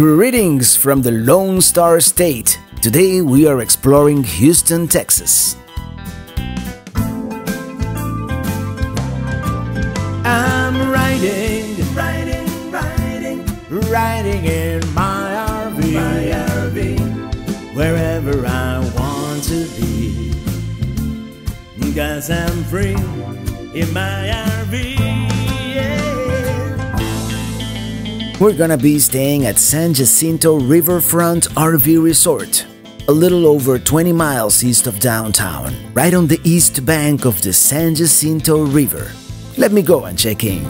Greetings from the Lone Star State. Today we are exploring Houston, Texas. I'm riding, riding, riding, riding in my RV, my RV, wherever I want to be. Cause I'm free in my RV. We're gonna be staying at San Jacinto Riverfront RV Resort, a little over 20 miles east of downtown, right on the east bank of the San Jacinto River. Let me go and check in.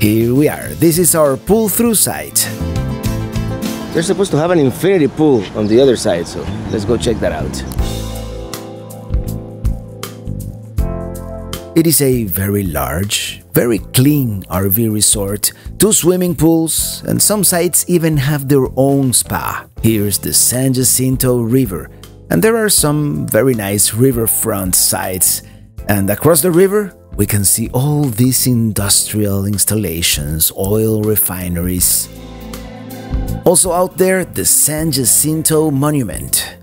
Here we are. This is our pull through site. They're supposed to have an infinity pool on the other side, so let's go check that out. It is a very large, very clean RV resort, two swimming pools, and some sites even have their own spa. Here's the San Jacinto River, and there are some very nice riverfront sites. And across the river, we can see all these industrial installations, oil refineries. Also out there, the San Jacinto Monument.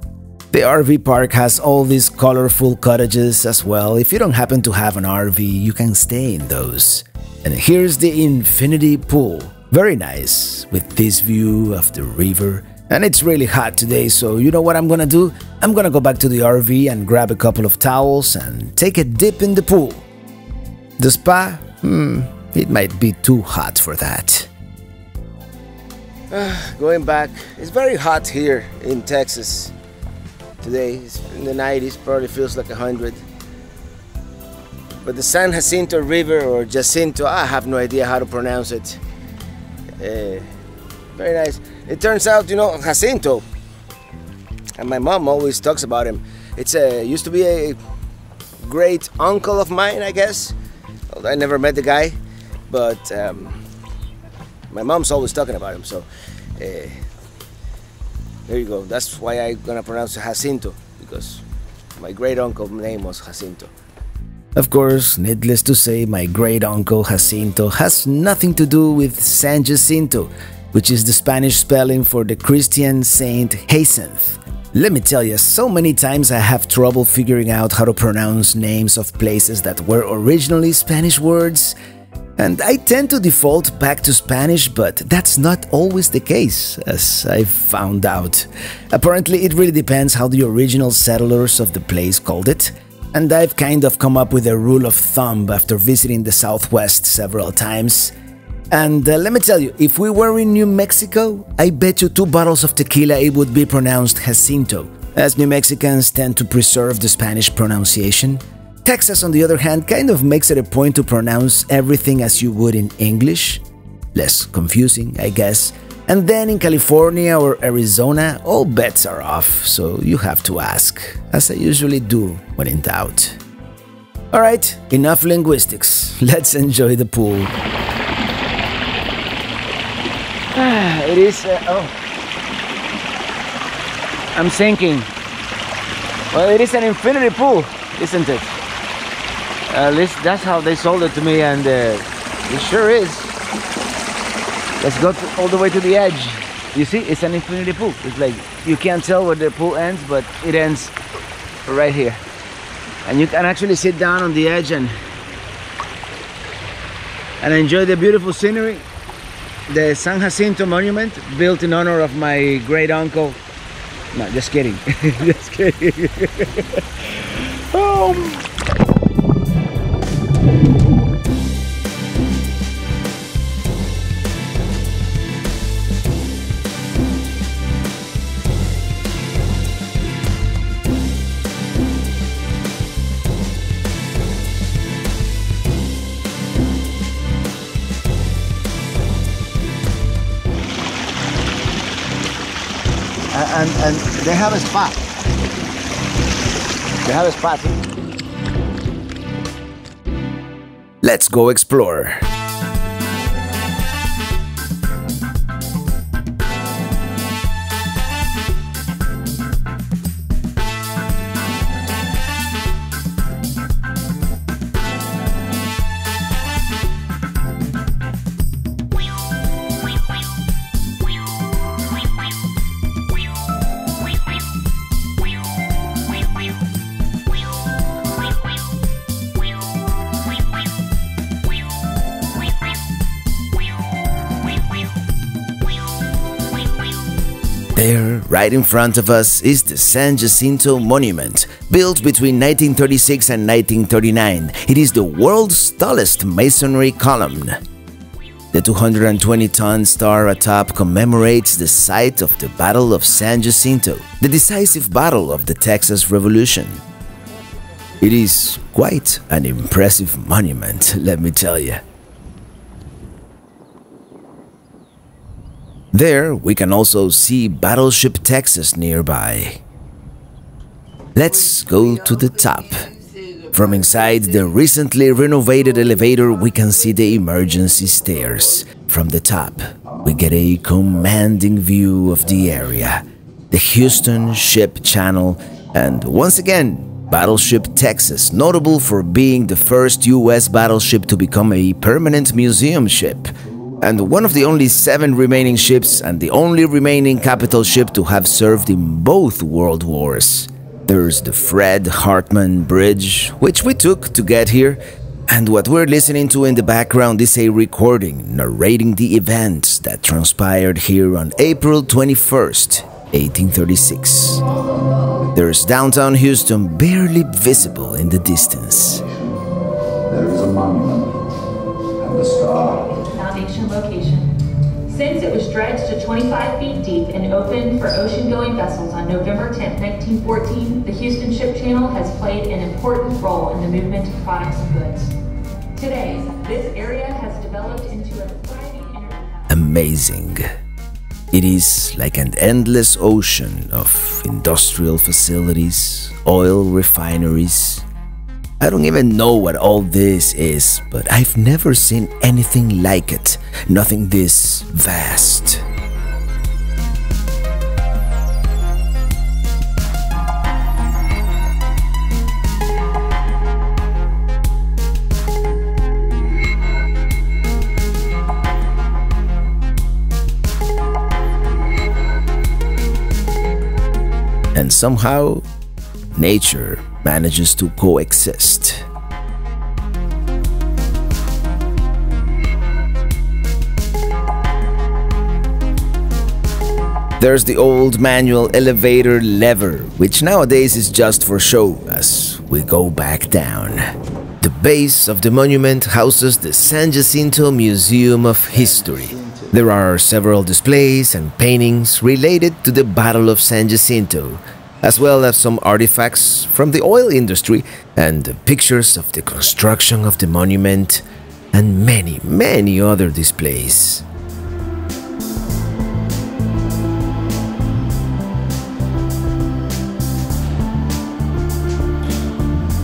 The RV park has all these colorful cottages as well. If you don't happen to have an RV, you can stay in those. And here's the infinity pool. Very nice, with this view of the river. And it's really hot today, so you know what I'm gonna do? I'm gonna go back to the RV and grab a couple of towels and take a dip in the pool. The spa? Hmm, it might be too hot for that. Going back, it's very hot here in Texas today. It's in the 90s, probably feels like 100. But the San Jacinto River or Jacinto, I have no idea how to pronounce it. Uh, very nice. It turns out, you know, Jacinto, and my mom always talks about him. It's a used to be a great uncle of mine, I guess. I never met the guy, but um, my mom's always talking about him. So uh, there you go. That's why I'm gonna pronounce it Jacinto because my great uncle name was Jacinto. Of course, needless to say, my great uncle Jacinto has nothing to do with San Jacinto, which is the Spanish spelling for the Christian saint Jacinth. Let me tell you, so many times I have trouble figuring out how to pronounce names of places that were originally Spanish words. And I tend to default back to Spanish, but that's not always the case, as I've found out. Apparently, it really depends how the original settlers of the place called it, and I've kind of come up with a rule of thumb after visiting the Southwest several times. And uh, let me tell you, if we were in New Mexico, I bet you two bottles of tequila it would be pronounced Jacinto, as New Mexicans tend to preserve the Spanish pronunciation. Texas, on the other hand, kind of makes it a point to pronounce everything as you would in English. Less confusing, I guess. And then in California or Arizona, all bets are off, so you have to ask, as I usually do when in doubt. Alright, enough linguistics. Let's enjoy the pool. it is. Uh, oh, I'm sinking. Well, it is an infinity pool, isn't it? At least that's how they sold it to me, and uh, it sure is. Let's go to, all the way to the edge. You see, it's an infinity pool. It's like you can't tell where the pool ends, but it ends right here. And you can actually sit down on the edge and and enjoy the beautiful scenery. The San Jacinto Monument, built in honor of my great uncle. No, just kidding. just kidding. oh. Have a spot. They have a spot. Let's go explore. Right in front of us, is the San Jacinto Monument, built between 1936 and 1939. It is the world's tallest masonry column. The 220-ton star atop commemorates the site of the Battle of San Jacinto, the decisive battle of the Texas Revolution. It is quite an impressive monument, let me tell you. There, we can also see Battleship Texas nearby. Let's go to the top. From inside the recently renovated elevator, we can see the emergency stairs. From the top, we get a commanding view of the area, the Houston Ship Channel, and once again, Battleship Texas, notable for being the first US battleship to become a permanent museum ship and one of the only seven remaining ships and the only remaining capital ship to have served in both world wars. There's the Fred Hartman Bridge, which we took to get here, and what we're listening to in the background is a recording narrating the events that transpired here on April 21st, 1836. There's downtown Houston barely visible in the distance. There is a monument and a star. Since it was dredged to 25 feet deep and opened for ocean-going vessels on November 10, 1914, the Houston Ship Channel has played an important role in the movement of products and goods. Today, this area has developed into a thriving Amazing. It is like an endless ocean of industrial facilities, oil refineries, I don't even know what all this is, but I've never seen anything like it. Nothing this vast. And somehow, nature manages to coexist. There's the old manual elevator lever, which nowadays is just for show as we go back down. The base of the monument houses the San Jacinto Museum of History. There are several displays and paintings related to the Battle of San Jacinto, as well as some artifacts from the oil industry and pictures of the construction of the monument and many, many other displays.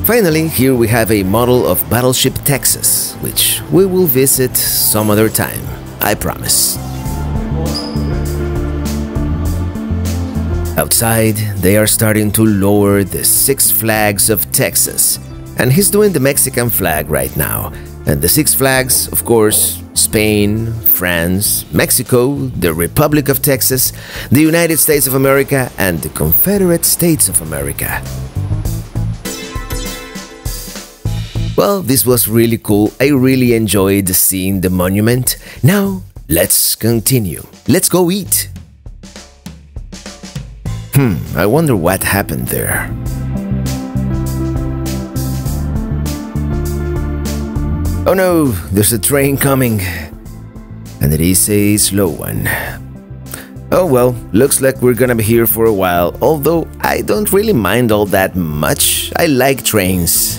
Finally, here we have a model of Battleship Texas, which we will visit some other time, I promise. Outside, they are starting to lower the six flags of Texas, and he's doing the Mexican flag right now. And the six flags, of course, Spain, France, Mexico, the Republic of Texas, the United States of America, and the Confederate States of America. Well, this was really cool. I really enjoyed seeing the monument. Now, let's continue. Let's go eat. Hmm, I wonder what happened there. Oh no, there's a train coming. And it is a slow one. Oh well, looks like we're gonna be here for a while, although I don't really mind all that much. I like trains.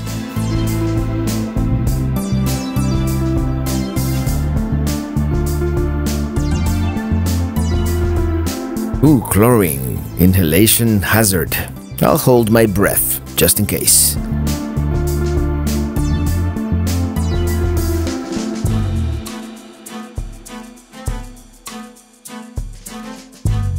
Ooh, chlorine. Inhalation hazard. I'll hold my breath, just in case.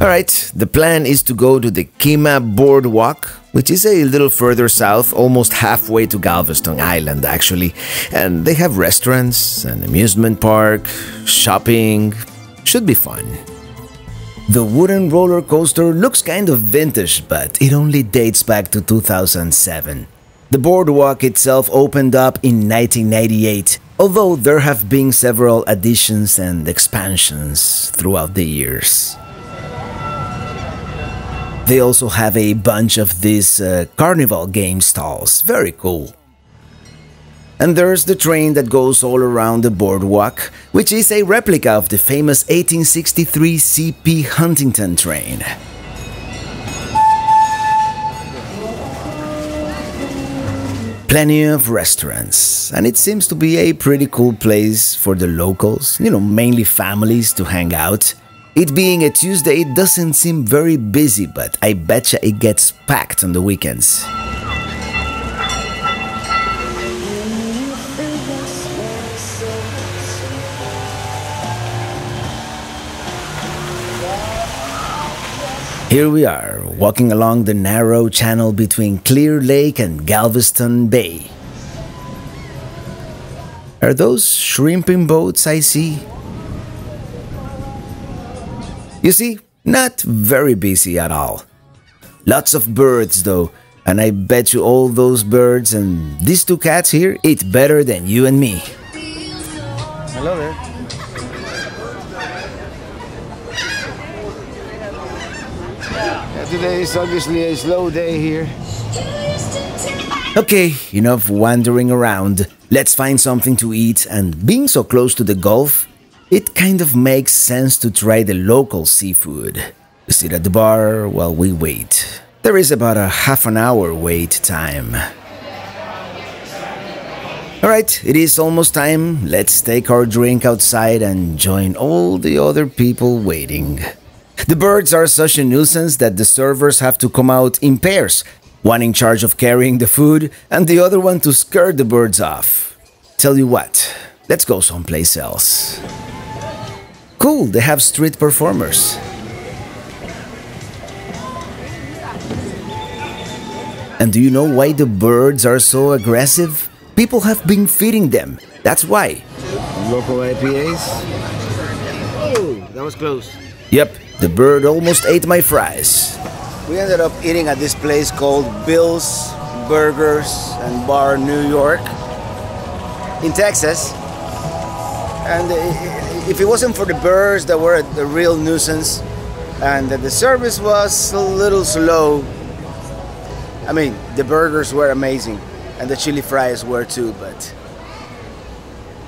Alright, the plan is to go to the Kemah Boardwalk, which is a little further south, almost halfway to Galveston Island, actually. And they have restaurants, an amusement park, shopping. Should be fun. The wooden roller coaster looks kind of vintage, but it only dates back to 2007. The boardwalk itself opened up in 1998, although there have been several additions and expansions throughout the years. They also have a bunch of these uh, carnival game stalls. Very cool. And there's the train that goes all around the boardwalk, which is a replica of the famous 1863 CP Huntington train. Plenty of restaurants, and it seems to be a pretty cool place for the locals, you know, mainly families to hang out. It being a Tuesday, it doesn't seem very busy, but I betcha it gets packed on the weekends. Here we are, walking along the narrow channel between Clear Lake and Galveston Bay. Are those shrimping boats I see? You see, not very busy at all. Lots of birds though, and I bet you all those birds and these two cats here eat better than you and me. Hello there. Today is obviously a slow day here. Okay, enough wandering around. Let's find something to eat, and being so close to the Gulf, it kind of makes sense to try the local seafood. We sit at the bar while we wait. There is about a half an hour wait time. Alright, it is almost time. Let's take our drink outside and join all the other people waiting. The birds are such a nuisance that the servers have to come out in pairs, one in charge of carrying the food and the other one to scare the birds off. Tell you what, let's go someplace else. Cool, they have street performers. And do you know why the birds are so aggressive? People have been feeding them. That's why. Local IPAs. Oh, that was close. Yep, the bird almost ate my fries. We ended up eating at this place called Bill's Burgers and Bar New York in Texas. And if it wasn't for the birds that were a real nuisance and the service was a little slow, I mean, the burgers were amazing and the chili fries were too, but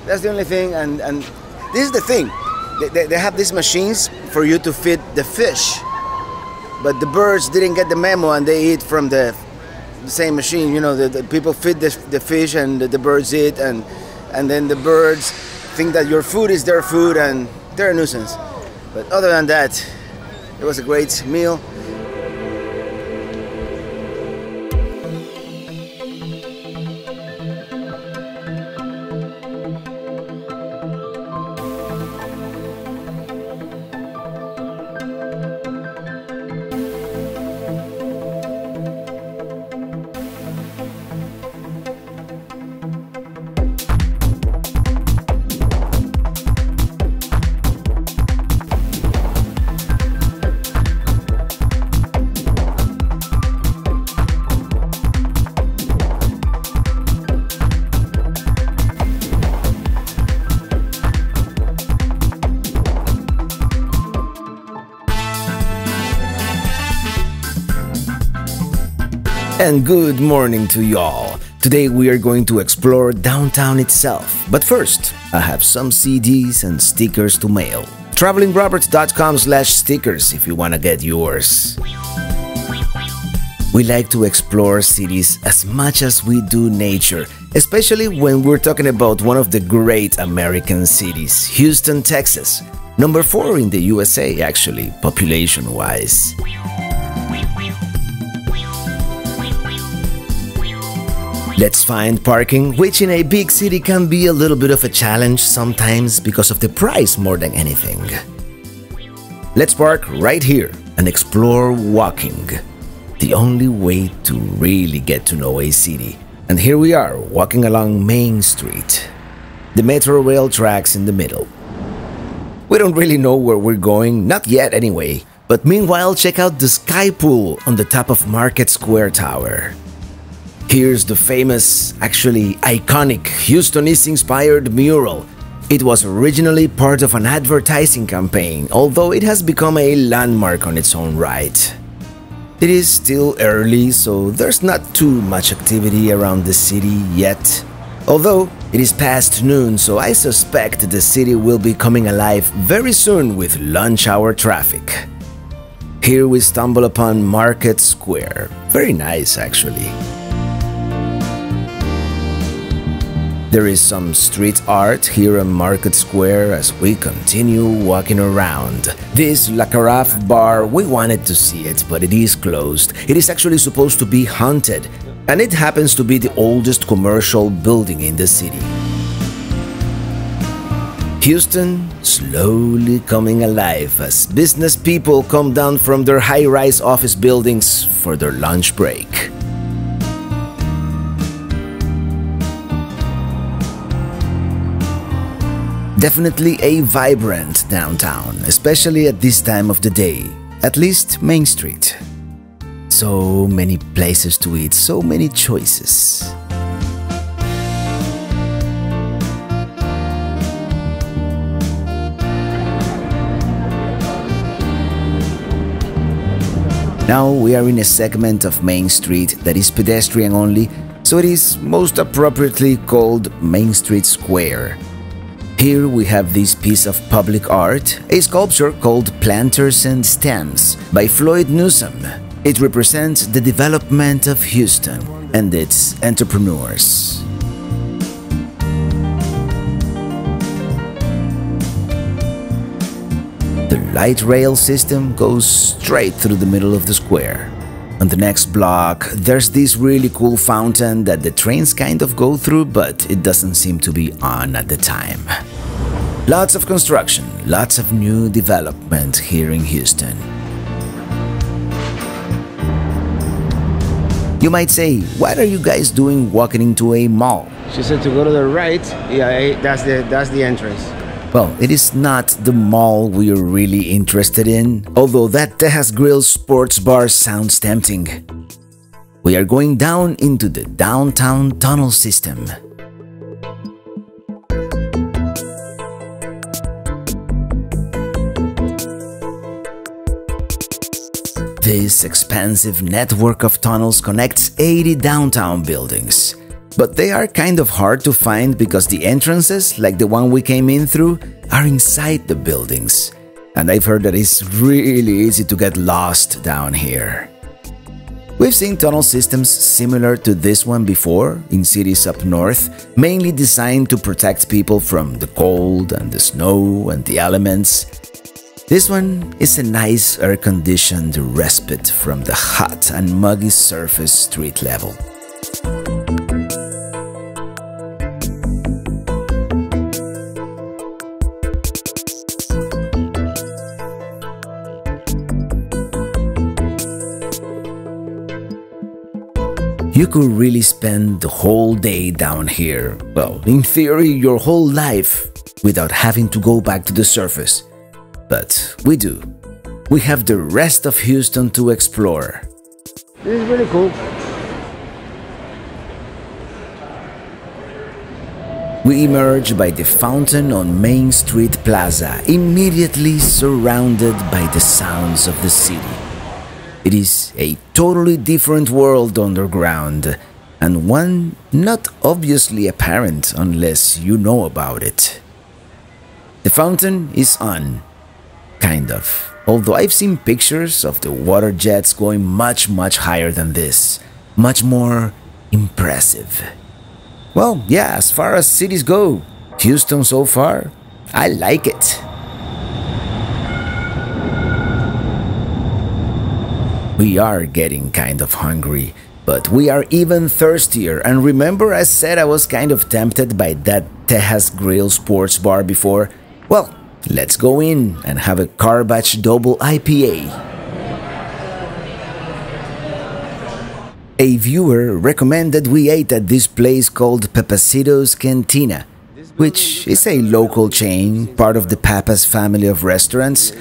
that's the only thing. And, and this is the thing they, they, they have these machines for you to feed the fish. But the birds didn't get the memo and they eat from the, the same machine you know the, the people feed the, the fish and the, the birds eat and and then the birds think that your food is their food and they're a nuisance. But other than that it was a great meal And good morning to y'all. Today we are going to explore downtown itself. But first, I have some CDs and stickers to mail. TravelingRoberts.com slash stickers if you want to get yours. We like to explore cities as much as we do nature, especially when we're talking about one of the great American cities, Houston, Texas. Number 4 in the USA, actually, population wise. Let's find parking, which in a big city can be a little bit of a challenge sometimes because of the price more than anything. Let's park right here and explore walking. The only way to really get to know a city. And here we are, walking along Main Street. The metro rail tracks in the middle. We don't really know where we're going, not yet anyway. But meanwhile, check out the sky pool on the top of Market Square Tower. Here's the famous, actually iconic Houston Is Inspired mural. It was originally part of an advertising campaign, although it has become a landmark on its own right. It is still early, so there's not too much activity around the city yet. Although it is past noon, so I suspect the city will be coming alive very soon with lunch hour traffic. Here we stumble upon Market Square. Very nice, actually. There is some street art here on Market Square as we continue walking around. This La Carafe bar, we wanted to see it, but it is closed. It is actually supposed to be haunted, and it happens to be the oldest commercial building in the city. Houston slowly coming alive as business people come down from their high rise office buildings for their lunch break. Definitely a vibrant downtown, especially at this time of the day, at least Main Street. So many places to eat, so many choices. Now we are in a segment of Main Street that is pedestrian only, so it is most appropriately called Main Street Square. Here we have this piece of public art, a sculpture called Planters and Stems by Floyd Newsum. It represents the development of Houston and its entrepreneurs. The light rail system goes straight through the middle of the square. On the next block, there's this really cool fountain that the trains kind of go through, but it doesn't seem to be on at the time. Lots of construction, lots of new development here in Houston. You might say, what are you guys doing walking into a mall? She said to go to the right. Yeah, that's the that's the entrance. Well, it is not the mall we are really interested in, although that Tejas Grill sports bar sounds tempting. We are going down into the downtown tunnel system. This expansive network of tunnels connects 80 downtown buildings. But they are kind of hard to find because the entrances, like the one we came in through, are inside the buildings. And I've heard that it's really easy to get lost down here. We've seen tunnel systems similar to this one before in cities up north, mainly designed to protect people from the cold and the snow and the elements. This one is a nice air conditioned respite from the hot and muggy surface street level. You could really spend the whole day down here, well, in theory, your whole life, without having to go back to the surface. But we do. We have the rest of Houston to explore. This is really cool. We emerge by the fountain on Main Street Plaza, immediately surrounded by the sounds of the city. It is a totally different world underground, and one not obviously apparent unless you know about it. The fountain is on, kind of, although I've seen pictures of the water jets going much, much higher than this, much more impressive. Well, yeah, as far as cities go, Houston so far, I like it. We are getting kind of hungry, but we are even thirstier. And remember, I said I was kind of tempted by that Tejas Grill sports bar before? Well, let's go in and have a Karbach Double IPA. A viewer recommended we ate at this place called Pappasito's Cantina, which is a local chain, part of the Pappas family of restaurants,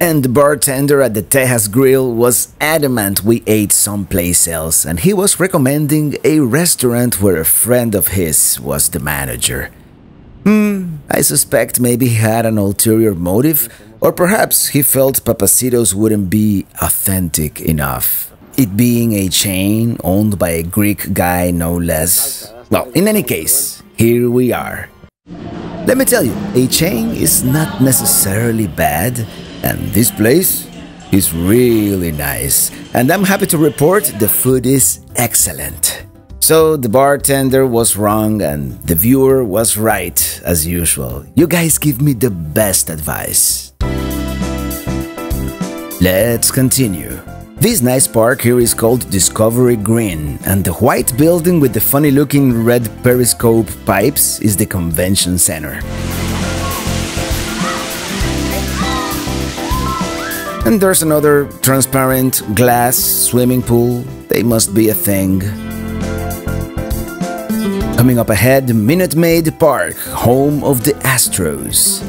and the bartender at the Tejas Grill was adamant we ate someplace else, and he was recommending a restaurant where a friend of his was the manager. Hmm, I suspect maybe he had an ulterior motive, or perhaps he felt Pappasitos wouldn't be authentic enough. it being a chain owned by a Greek guy, no less. Well, in any case, here we are. Let me tell you, a chain is not necessarily bad, and this place is really nice. And I'm happy to report the food is excellent. So the bartender was wrong and the viewer was right, as usual. You guys give me the best advice. Let's continue. This nice park here is called Discovery Green, and the white building with the funny looking red periscope pipes is the convention center. And there's another transparent glass swimming pool. They must be a thing. Coming up ahead, Minute Maid Park, home of the Astros.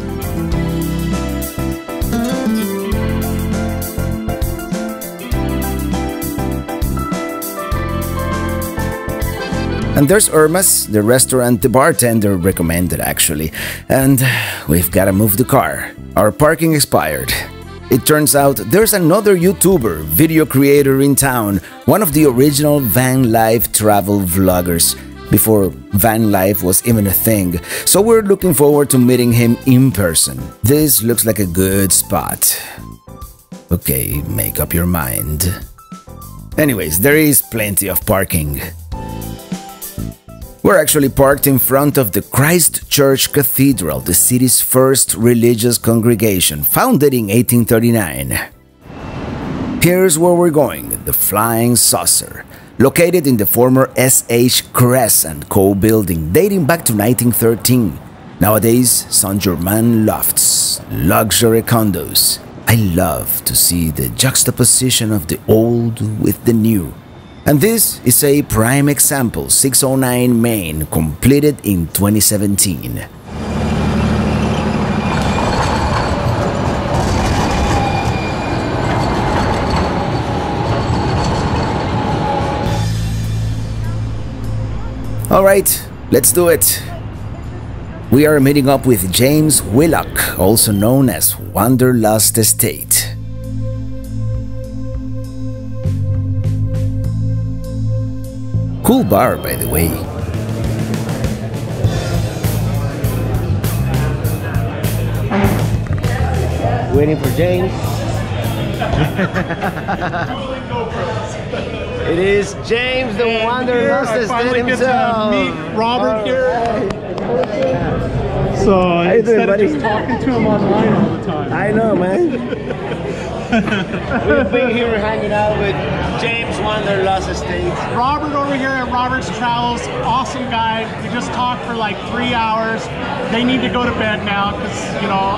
And there's Irma's, the restaurant the bartender recommended actually. And we've gotta move the car. Our parking expired. It turns out there's another YouTuber, video creator in town, one of the original van life travel vloggers, before van life was even a thing. So we're looking forward to meeting him in person. This looks like a good spot. Okay, make up your mind. Anyways, there is plenty of parking. We're actually parked in front of the Christ Church Cathedral, the city's first religious congregation, founded in 1839. Here's where we're going, the Flying Saucer, located in the former S.H. Kress & Co. building dating back to 1913. Nowadays, Saint-Germain lofts, luxury condos. I love to see the juxtaposition of the old with the new. And this is a prime example 609 Main completed in 2017. Alright, let's do it. We are meeting up with James Wheelock, also known as Wanderlust Estate. Cool bar, by the way. Waiting for James. it is James, the Wanderlust Estate himself. meet Robert here. So you doing, of just talking to him online all the time. I know, man. We've been here hanging out with James Wanderlust Estate. Robert over here at Robert's Travels, awesome guy. We just talked for like three hours. They need to go to bed now because you know,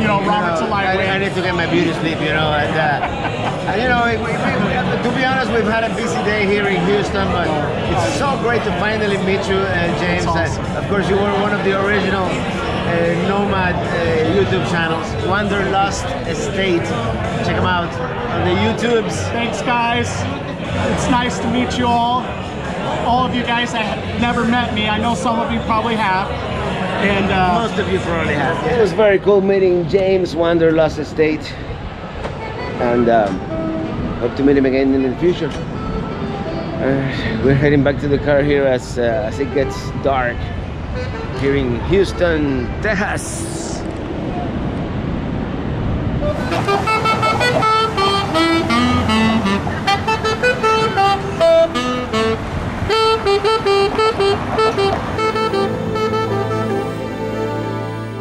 you know, Robert's a I, I lightweight. I need to get my beauty sleep, you know, and, uh, and you know, we, we, we- to be honest, we've had a busy day here in Houston, but it's so great to finally meet you, uh, James. Awesome. Uh, of course, you were one of the original uh, Nomad uh, YouTube channels, Wanderlust Estate. Check them out on the YouTubes. Thanks, guys. It's nice to meet you all. All of you guys that have never met me. I know some of you probably have. And uh, Most of you probably have. It was very cool meeting James Wanderlust Estate, and um, hope to meet him again in the future. Uh, we're heading back to the car here as uh, as it gets dark here in Houston, Texas.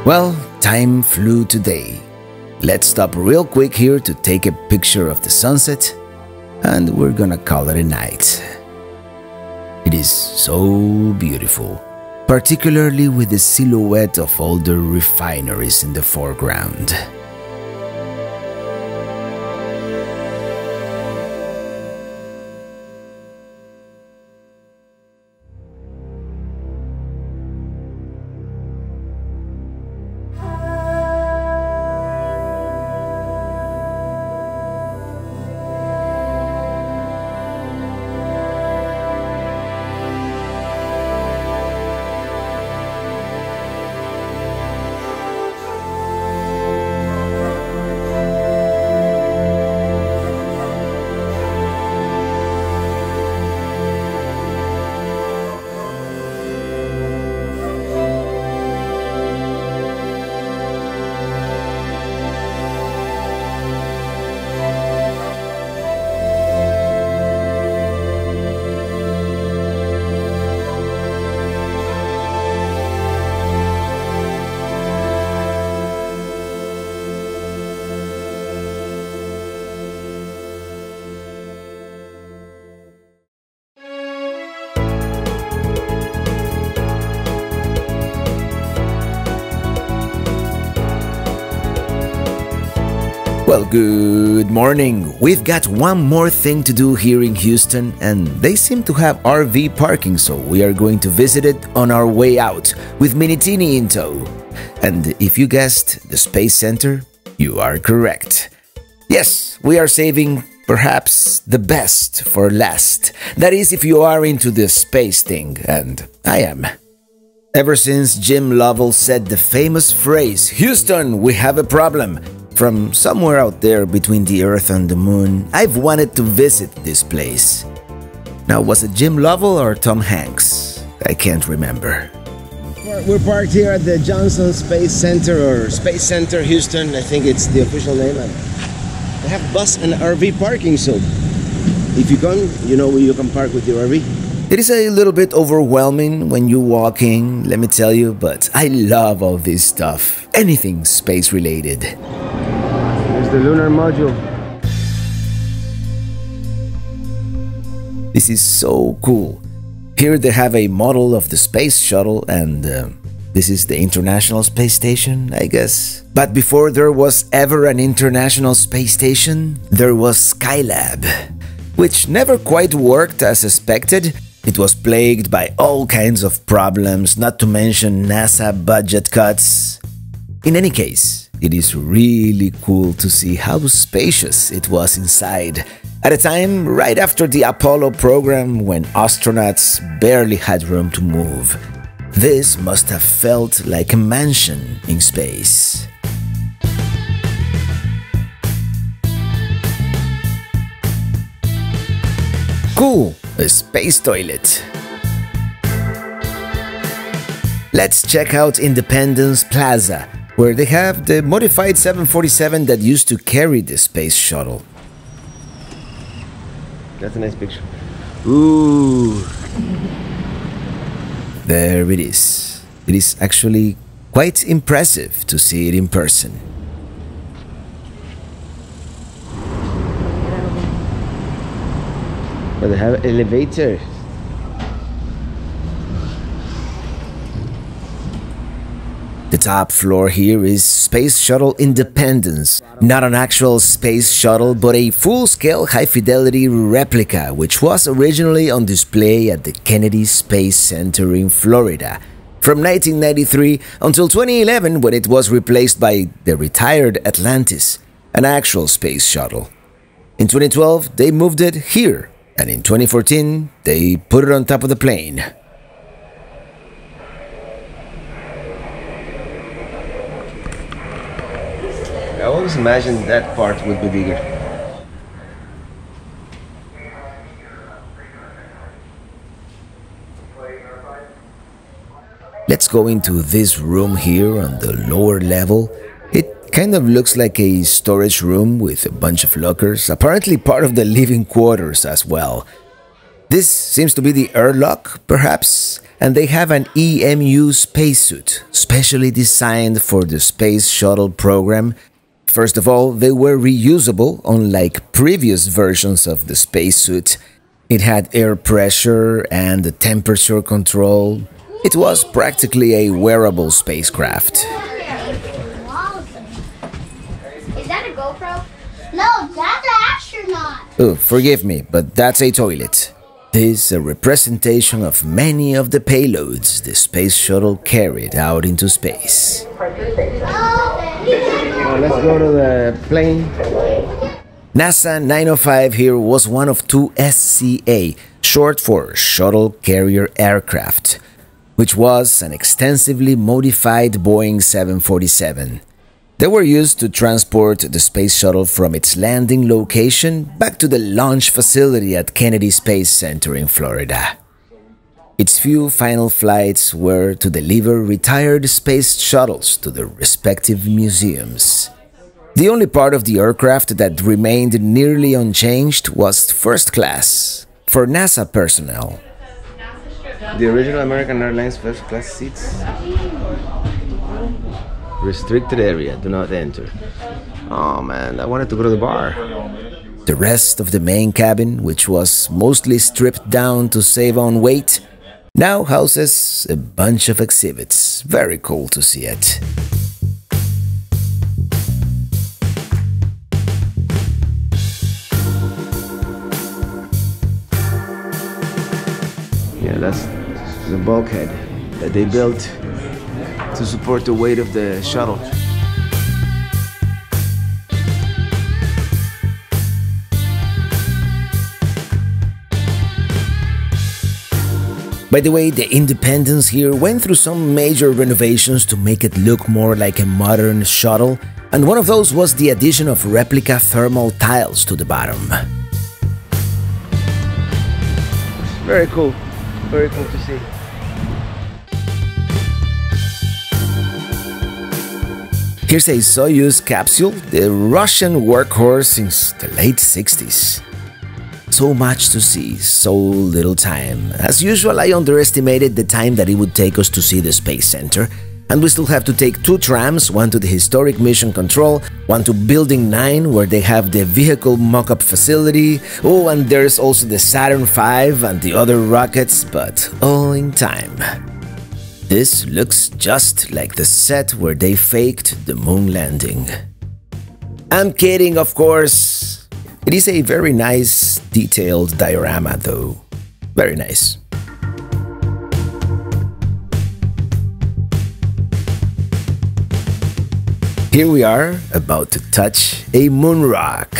Well, time flew today. Let's stop real quick here to take a picture of the sunset, and we're gonna call it a night. It is so beautiful, particularly with the silhouette of all the refineries in the foreground. Well, good morning. We've got one more thing to do here in Houston, and they seem to have RV parking, so we are going to visit it on our way out with Minitini in tow. And if you guessed the Space Center, you are correct. Yes, we are saving perhaps the best for last. That is, if you are into the space thing, and I am. Ever since Jim Lovell said the famous phrase, Houston, we have a problem, from somewhere out there between the Earth and the Moon, I've wanted to visit this place. Now, was it Jim Lovell or Tom Hanks? I can't remember. We're parked here at the Johnson Space Center or Space Center Houston. I think it's the official name. They have bus and RV parking, so if you come, you know where you can park with your RV. It is a little bit overwhelming when you're walking, let me tell you, but I love all this stuff. Anything space related the lunar module. This is so cool. Here they have a model of the space shuttle and uh, this is the International Space Station, I guess. But before there was ever an International Space Station, there was Skylab, which never quite worked as expected. It was plagued by all kinds of problems, not to mention NASA budget cuts. In any case, it is really cool to see how spacious it was inside. At a time right after the Apollo program when astronauts barely had room to move. This must have felt like a mansion in space. Cool, a space toilet. Let's check out Independence Plaza, where they have the modified 747 that used to carry the space shuttle. That's a nice picture. Ooh. There it is. It is actually quite impressive to see it in person. But they have elevators. The top floor here is Space Shuttle Independence. Not an actual space shuttle, but a full-scale high-fidelity replica which was originally on display at the Kennedy Space Center in Florida. From 1993 until 2011 when it was replaced by the retired Atlantis, an actual space shuttle. In 2012, they moved it here, and in 2014, they put it on top of the plane. I always imagined that part would be bigger. Let's go into this room here on the lower level. It kind of looks like a storage room with a bunch of lockers, apparently part of the living quarters as well. This seems to be the airlock, perhaps, and they have an EMU spacesuit, specially designed for the Space Shuttle program First of all, they were reusable, unlike previous versions of the spacesuit. It had air pressure and temperature control. It was practically a wearable spacecraft. Is that a GoPro? No, that's an astronaut. Oh, forgive me, but that's a toilet. This is a representation of many of the payloads the space shuttle carried out into space. Oh, Let's go to the plane. NASA 905 here was one of two SCA, short for Shuttle Carrier Aircraft, which was an extensively modified Boeing 747. They were used to transport the space shuttle from its landing location back to the launch facility at Kennedy Space Center in Florida. Its few final flights were to deliver retired space shuttles to their respective museums. The only part of the aircraft that remained nearly unchanged was first class, for NASA personnel. The original American Airlines first class seats. Restricted area, do not enter. Oh man, I wanted to go to the bar. The rest of the main cabin, which was mostly stripped down to save on weight, now houses a bunch of exhibits. Very cool to see it. Yeah, that's the bulkhead that they built to support the weight of the shuttle. By the way, the Independence here went through some major renovations to make it look more like a modern shuttle, and one of those was the addition of replica thermal tiles to the bottom. Very cool. Very cool to see. Here's a Soyuz capsule, the Russian workhorse since the late 60s. So much to see, so little time. As usual, I underestimated the time that it would take us to see the Space Center, and we still have to take two trams, one to the historic mission control, one to Building 9 where they have the vehicle mock-up facility, oh and there's also the Saturn V and the other rockets, but all in time. This looks just like the set where they faked the moon landing. I'm kidding, of course. It is a very nice, detailed diorama, though. Very nice. Here we are, about to touch a moon rock.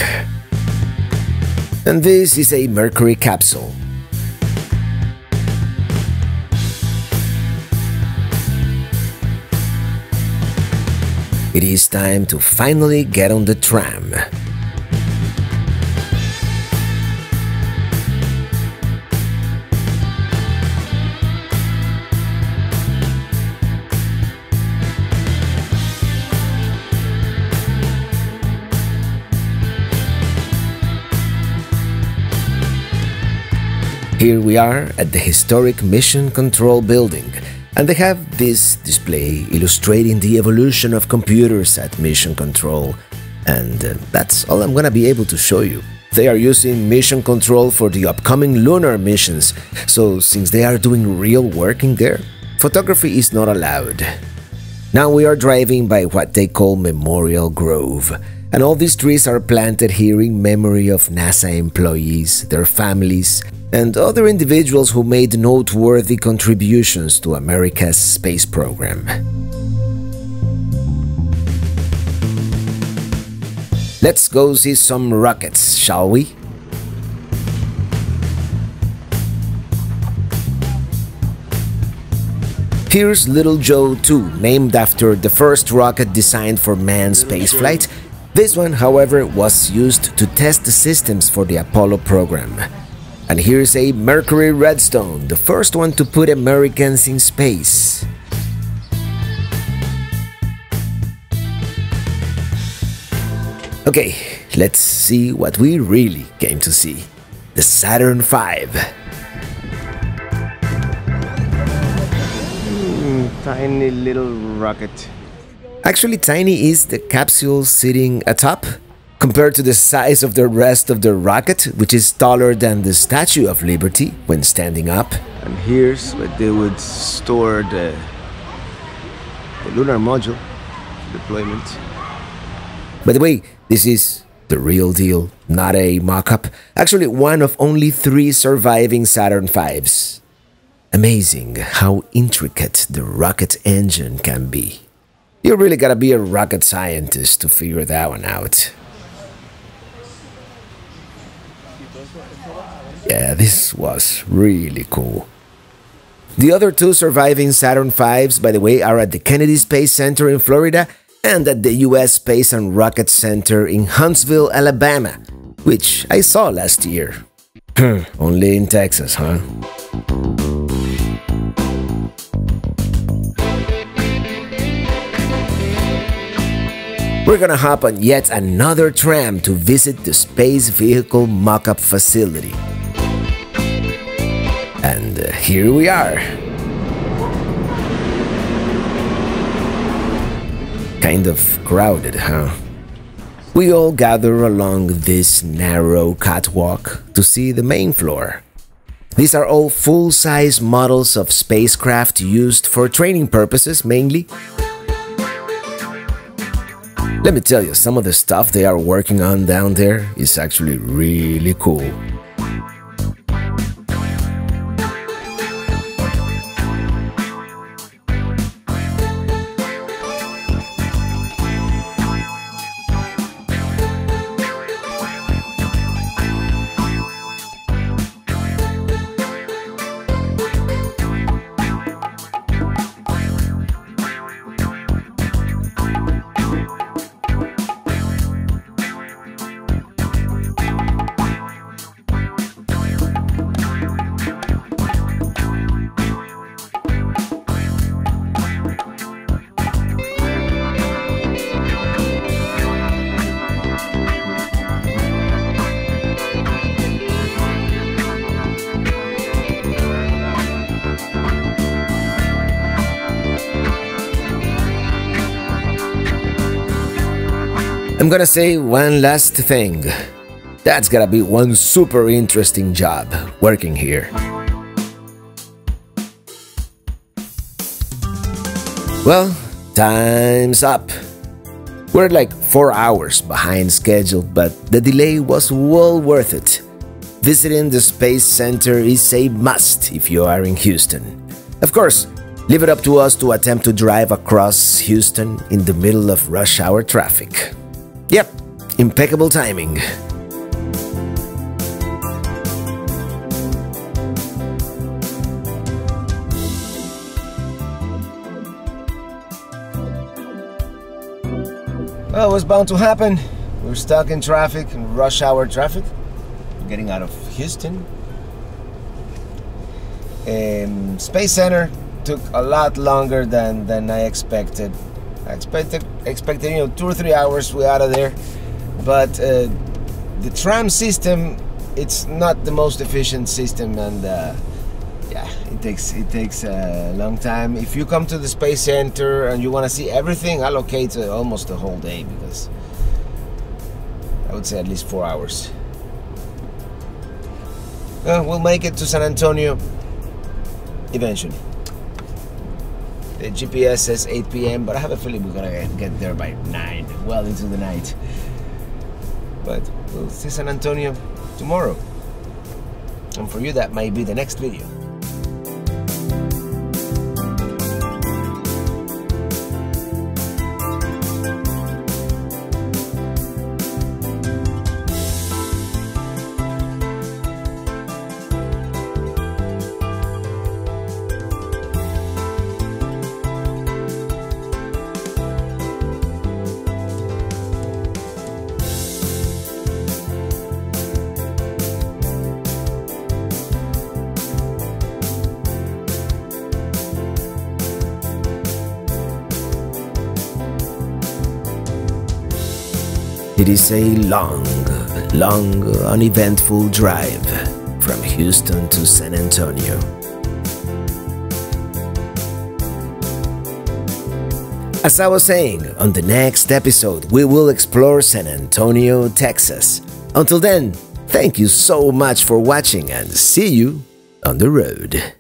And this is a Mercury capsule. It is time to finally get on the tram. Here we are at the historic Mission Control Building, and they have this display illustrating the evolution of computers at Mission Control. And uh, that's all I'm gonna be able to show you. They are using Mission Control for the upcoming lunar missions, so since they are doing real work in there, photography is not allowed. Now we are driving by what they call Memorial Grove, and all these trees are planted here in memory of NASA employees, their families, and other individuals who made noteworthy contributions to America's space program. Let's go see some rockets, shall we? Here's Little Joe 2, named after the first rocket designed for manned spaceflight. This one, however, was used to test the systems for the Apollo program. And here's a Mercury Redstone, the first one to put Americans in space. Okay, let's see what we really came to see. The Saturn V. Mm, tiny little rocket. Actually, tiny is the capsule sitting atop compared to the size of the rest of the rocket, which is taller than the Statue of Liberty when standing up. And here's where they would store the, the lunar module deployment. By the way, this is the real deal, not a mock-up. Actually, one of only three surviving Saturn V's. Amazing how intricate the rocket engine can be. You really gotta be a rocket scientist to figure that one out. Yeah, this was really cool. The other two surviving Saturn V's, by the way, are at the Kennedy Space Center in Florida and at the U.S. Space and Rocket Center in Huntsville, Alabama, which I saw last year. Only in Texas, huh? We're gonna hop on yet another tram to visit the Space Vehicle Mock-Up Facility. And uh, here we are. Kind of crowded, huh? We all gather along this narrow catwalk to see the main floor. These are all full-size models of spacecraft used for training purposes mainly. Let me tell you, some of the stuff they are working on down there is actually really cool. I'm gonna say one last thing. That's gotta be one super interesting job working here. Well, time's up. We're like four hours behind schedule, but the delay was well worth it. Visiting the Space Center is a must if you are in Houston. Of course, leave it up to us to attempt to drive across Houston in the middle of rush hour traffic. Yep, impeccable timing. Well, it was bound to happen. We were stuck in traffic, in rush hour traffic, getting out of Houston. Um, Space Center took a lot longer than, than I expected. I expected, expected, you know, two or three hours we're out of there. But uh, the tram system, it's not the most efficient system, and uh, yeah, it takes it takes a long time. If you come to the Space Center and you want to see everything, allocate uh, almost the whole day because I would say at least four hours. Uh, we'll make it to San Antonio eventually. Uh, the GPS says 8 p.m., but I have a feeling we're gonna get there by 9, well into the night. But we'll see San Antonio tomorrow. And for you, that might be the next video. It is a long, long, uneventful drive from Houston to San Antonio. As I was saying, on the next episode, we will explore San Antonio, Texas. Until then, thank you so much for watching and see you on the road.